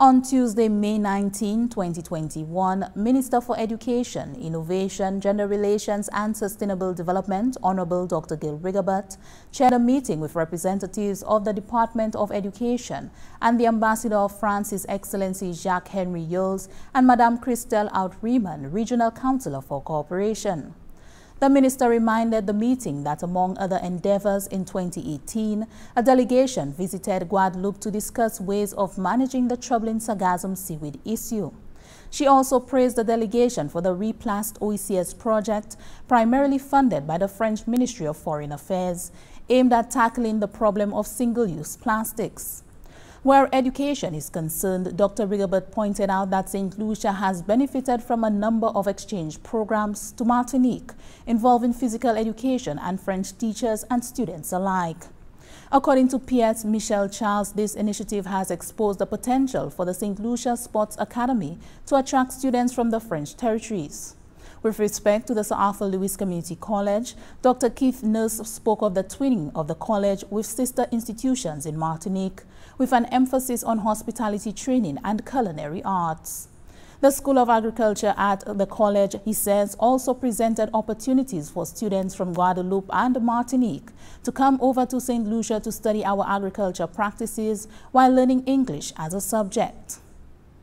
On Tuesday, May 19, 2021, Minister for Education, Innovation, Gender Relations and Sustainable Development, Honorable Dr. Gale Rigobert, chaired a meeting with representatives of the Department of Education and the Ambassador of France, His Excellency Jacques-Henry Heuls and Madame Christel Outreman, Regional Counsellor for Cooperation. The minister reminded the meeting that among other endeavors in 2018, a delegation visited Guadeloupe to discuss ways of managing the troubling sargassum seaweed issue. She also praised the delegation for the Replast OECS project, primarily funded by the French Ministry of Foreign Affairs, aimed at tackling the problem of single-use plastics. Where education is concerned, Dr. Rigobert pointed out that St. Lucia has benefited from a number of exchange programs to Martinique involving physical education and French teachers and students alike. According to Pierre Michel Charles, this initiative has exposed the potential for the St. Lucia Sports Academy to attract students from the French territories. With respect to the Sir Arthur Lewis Community College, Dr. Keith Nurse spoke of the twinning of the college with sister institutions in Martinique, with an emphasis on hospitality training and culinary arts. The School of Agriculture at the college, he says, also presented opportunities for students from Guadeloupe and Martinique to come over to St. Lucia to study our agriculture practices while learning English as a subject.